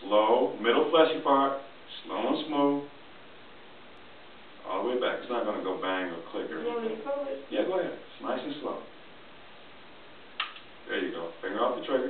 Slow, middle fleshy part, slow and smooth. All the way back. It's not going to go bang or click or anything. Yeah, go ahead. It's nice and slow. There you go. Finger off the trigger.